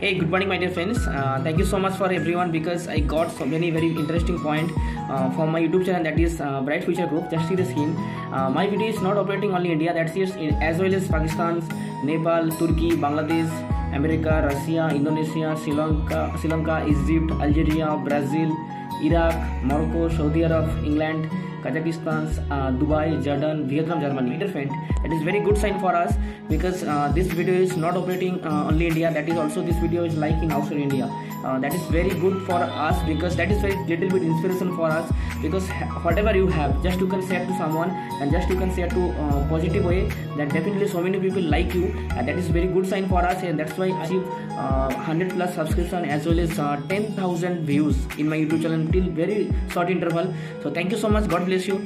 Hey, good morning, my dear friends. Uh, thank you so much for everyone because I got so many very interesting point uh, from my YouTube channel that is uh, Bright Future Group. Just see the screen. Uh, my video is not operating only India, that's it, as well as Pakistan, Nepal, Turkey, Bangladesh, America, Russia, Indonesia, Sri Lanka, Sri Lanka, Egypt, Algeria, Brazil, Iraq, Morocco, Saudi Arab, England, Kazakhstan, uh, Dubai, Jordan, Vietnam, Germany. Different. that is very good sign for us because uh, this video is not operating uh, only India. That is also this video is like in outside India. Uh, that is very good for us because that is very little bit inspiration for us because whatever you have, just you can share to someone and just you can share to uh, positive way. That definitely so many people like you. And that is very good sign for us and that's why I achieve uh, 100 plus subscription as well as uh, 10,000 views in my YouTube channel till very short interval. So thank you so much. God bless you